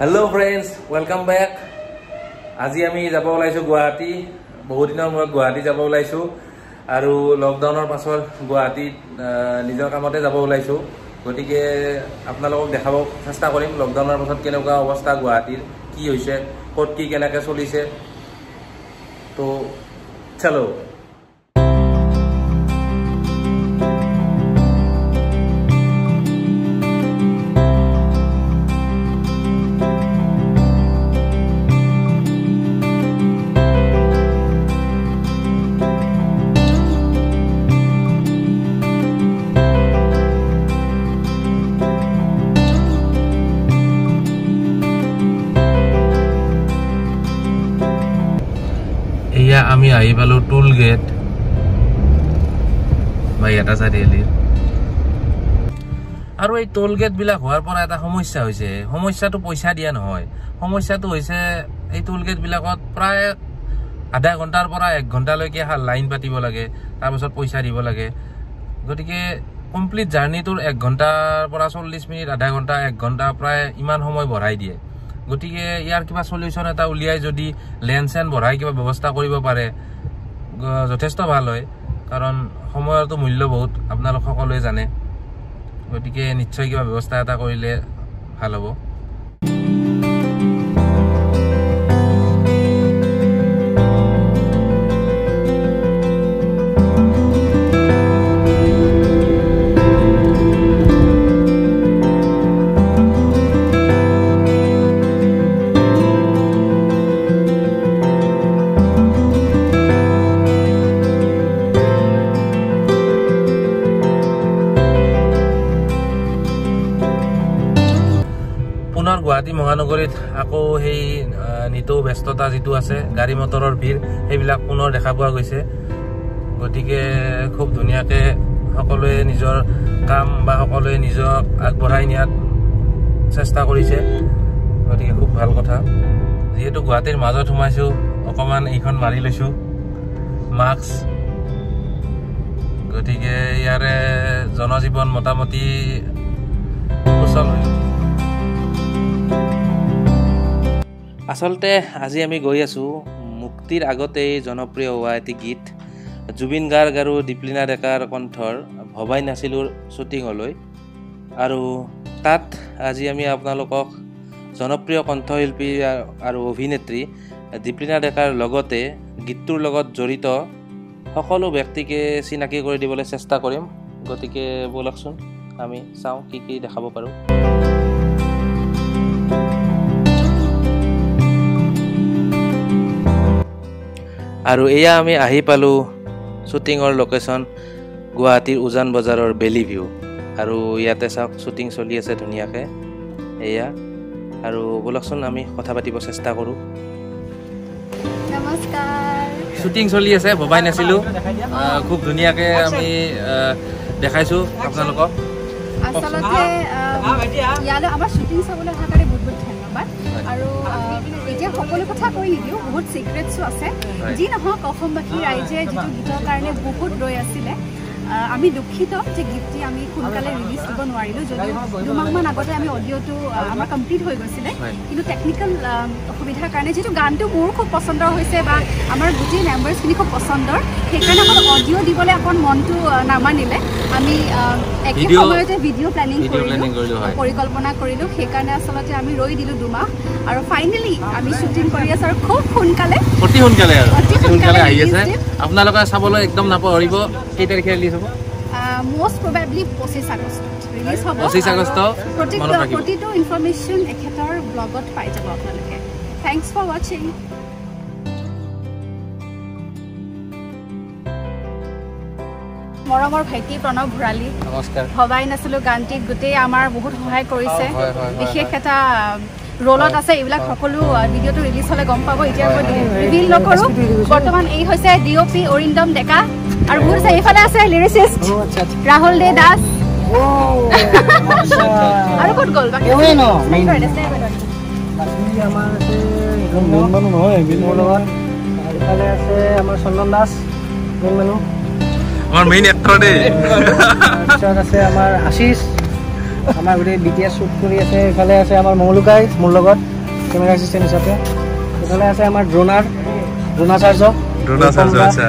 Hello friends welcome back আজি আমি যাব ওলাইছোঁ গুৱাহাটী বহু দিনৰ মূৰত গুৱাহাটী যাব ওলাইছোঁ আৰু লকডাউনৰ পাছত গুৱাহাটীত নিজৰ কামতে যাব ওলাইছোঁ গতিকে আপোনালোকক দেখাব চেষ্টা কৰিম লকডাউনৰ পাছত কেনেকুৱা অৱস্থা গুৱাহাটীৰ কি হৈছে ক'ত কি কেনেকৈ চলিছে তো চলো আমি আহি পালো টোল গেট বা এটা চাৰিআলিৰ আৰু এই টোল গেটবিলাক হোৱাৰ পৰা এটা সমস্যা হৈছে। সমস্যাটো পইচা দিয়া নহয়। সমস্যাটো হৈছে এই টোল গেটবিলাকত প্ৰায় আধা ঘণ্টাৰ পৰা এক ঘণ্টালৈকে লাইন পাতিব লাগে। তাৰপিছত পইচা দিব লাগে। গতিকে কমপ্লিট জাৰ্ণিটোৰ এক ঘণ্টাৰ পৰা চল্লিছ মিনিট আধা ঘণ্টা এক ঘণ্টা প্ৰায় ইমান সময় বঢ়াই দিয়ে। গতিকে ইয়াৰ কিবা চলিউশ্যন এটা উলিয়াই যদি লেন চেন বঢ়াই কিবা ব্যৱস্থা কৰিব পাৰে যথেষ্ট ভাল হয়। কাৰণ সময়ৰতো মূল্য বহুত আপোনালোক সকলোৱে জানে। গতিকে নিশ্চয় কিবা ব্যৱস্থা এটা কৰিলে ভাল হ'ব। পুনৰ গুৱাহাটী মহানগৰীত আকৌ সেই নিতৌ ব্যস্ততা যিটো আছে গাড়ী মটৰৰ ভিৰ সেইবিলাক পুনৰ দেখা পোৱা গৈছে। গতিকে খুব ধুনীয়াকৈ সকলোৱে নিজৰ কাম বা সকলোৱে নিজক আগবঢ়াই নিয়াত চেষ্টা কৰিছে। গতিকে খুব ভাল কথা। যিহেতু গুৱাহাটীৰ মাজত সোমাইছোঁ অকণমান এইখন মাৰি লৈছোঁ মাস্ক। গতিকে ইয়াৰে জনজীৱন মোটামুটি আচলতে আজি আমি গৈ আছোঁ মুক্তিৰ আগতেই জনপ্ৰিয় হোৱা এটি গীত জুবিন গাৰ্গ আৰু দীপলিনা ডেকাৰ কণ্ঠৰ ভবাই নাছিলোৰ শ্বুটিঙলৈ আৰু তাত আজি আমি আপোনালোকক জনপ্ৰিয় কণ্ঠশিল্পী আৰু অভিনেত্ৰী দীপলিনা ডেকাৰ লগতে গীতটোৰ লগত জড়িত সকলো ব্যক্তিকে চিনাকি কৰি দিবলৈ চেষ্টা কৰিম। গতিকে ব'লকচোন আমি চাওঁ কি কি দেখাব পাৰোঁ। আৰু এয়া আমি আহি পালোঁ শ্বুটিঙৰ লোকেশ্যন গুৱাহাটীৰ উজান বজাৰৰ বেলি ভিউ আৰু ইয়াতে চাওক শ্বুটিং চলি আছে ধুনীয়াকৈ। এয়া। আৰু ব'লকচোন আমি কথা পাতিব চেষ্টা কৰোঁ। শ্বুটিং চলি আছে ভবাই নাছিলোঁ। খুব ধুনীয়াকৈ আমি দেখাইছোঁ আপোনালোকক। আচলতে ইয়ালৈ আমাৰ শ্বুটিং চাবলৈ অহাৰ কাৰণে বহুত বহুত ধন্যবাদ আৰু এতিয়া সকলো কথা কৈ নিদিওঁ বহুত ছিক্ৰেটছো আছে। যি নহওক অসমবাসী ৰাইজে যিটো গীতৰ কাৰণে বহুত ৰৈ আছিলে আমি দুখিত যে গীতটি আমি সোনকালে ৰিলিজ দিব নোৱাৰিলোঁ যদিও দুমাহমান আগতে আমি অডিঅ'টো আমাৰ কমপ্লিট হৈ গৈছিলে। কিন্তু টেকনিকেল অসুবিধাৰ কাৰণে যিটো গানটো মোৰ খুব পচন্দৰ হৈছে বা আমাৰ গোটেই মেম্বাৰ্ছখিনি খুব পচন্দৰ সেইকাৰণে অকণ অডিঅ' দিবলৈ অকণ মনটো নামানিলে। আমি একে সময়তে ভিডিঅ' প্লেনিং কৰিলোঁ পৰিকল্পনা কৰিলোঁ সেইকাৰণে আচলতে আমি ৰৈ দিলোঁ দুমাহ। আৰু ফাইনেলি আমি শ্বুটিং কৰি আছোঁ আৰু খুব সোনকালে। অতি সোনকালে অতি সোনকালে আহি আছে। আপোনালোকে চাবলৈ একদম নাপাহৰিব কেই তাৰিখে ৰিলিজ হ'ব? মষ্ট প্ৰবেবলি পঁচিছ আগষ্ট। ৰিলিজ হ'ব পঁচিছ আগষ্ট প্ৰতিটো ইনফৰ্মেশ্যন এখেতৰ ব্লগত পাই যাব আপোনালোকে। থেংকছ ফৰ ৱাচিং মৰমৰ ভাইটি প্ৰণৱ ভৰালী। ভবাই নাছিলো গানটিত গোটেই আমাৰ বহুত সহায় কৰিছে। বিশেষ এটা ৰলত আছে এইবিলাক সকলো ভিডিঅ'টো ৰিলিজ হ'লে গম পাব। এতিয়া মই ৰিভিল নকৰোঁ। বৰ্তমান এই হৈছে D O' P Arindam Deka. আৰু মোৰ আছে এইফালে আছে লিৰিচিষ্ট ৰাহুল দে দাস। আৰু ক'ত গ'ল? বাকী চন্দন দাস মেইন মানুহ। আমাৰ মেইন এক্টৰ দেই। তাৰপিছত আছে আমাৰ আশিষ আমাৰ গোটেই বি টি এছ শ্বুট কৰি আছে এইফালে আছে আমাৰ মৌলুকাই মোৰ লগত কেমেৰা এছিষ্টেণ্ট হিচাপে। এইফালে আছে আমাৰ ড্ৰোনাৰ দ্ৰোণাচাৰ্য দ্ৰোণাচাৰ্য আচ্ছা।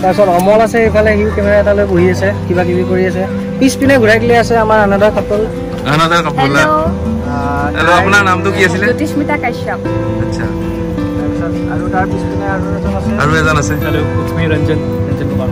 তাৰপিছত অমল আছে এইফালে সিও কেমেৰা এটা লৈ বহি আছে কিবা কিবি কৰি আছে। পিছপিনে ঘূৰাই দিলে আছে আমাৰ আনাদাৰ কাপল আনাদাৰ কাপুৰলা হেল্ল' আপোনাৰ নামটো কি আছিলে? জ্যোতিস্মিতা কাশ্যপ। আচ্ছা। আৰু তাৰ পিছপিনে আৰু এজন আছে। আৰু এজন আছে। It's me Ranjan, Ranjan Kumar.